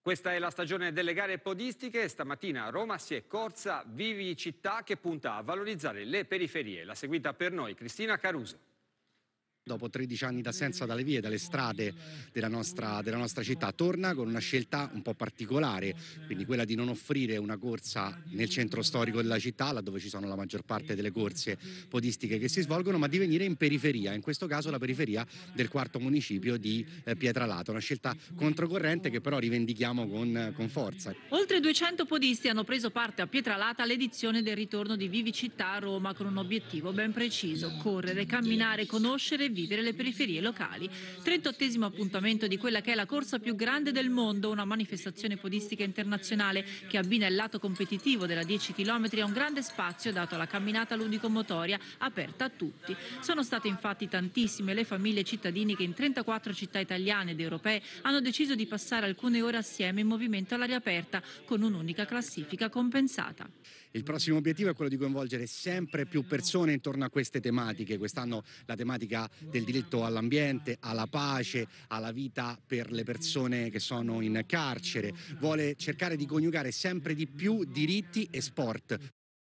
Questa è la stagione delle gare podistiche. Stamattina a Roma si è corsa Vivi Città che punta a valorizzare le periferie. La seguita per noi Cristina Caruso dopo 13 anni d'assenza dalle vie, dalle strade della nostra, della nostra, città, torna con una scelta un po' particolare, quindi quella di non offrire una corsa nel centro storico della città, laddove ci sono la maggior parte delle corse podistiche che si svolgono, ma di venire in periferia, in questo caso la periferia del quarto municipio di eh, Pietralata, una scelta controcorrente che però rivendichiamo con, con forza. Oltre 200 podisti hanno preso parte a Pietralata all'edizione del ritorno di Vivi Città a Roma con un obiettivo ben preciso, correre, camminare, conoscere, vivere le periferie locali. 38 appuntamento di quella che è la corsa più grande del mondo, una manifestazione podistica internazionale che abbina il lato competitivo della 10 km a un grande spazio dato alla camminata ludico-motoria aperta a tutti. Sono state infatti tantissime le famiglie e cittadini che in 34 città italiane ed europee hanno deciso di passare alcune ore assieme in movimento all'aria aperta con un'unica classifica compensata. Il prossimo obiettivo è quello di coinvolgere sempre più persone intorno a queste tematiche. Quest'anno la tematica del diritto all'ambiente, alla pace, alla vita per le persone che sono in carcere. Vuole cercare di coniugare sempre di più diritti e sport.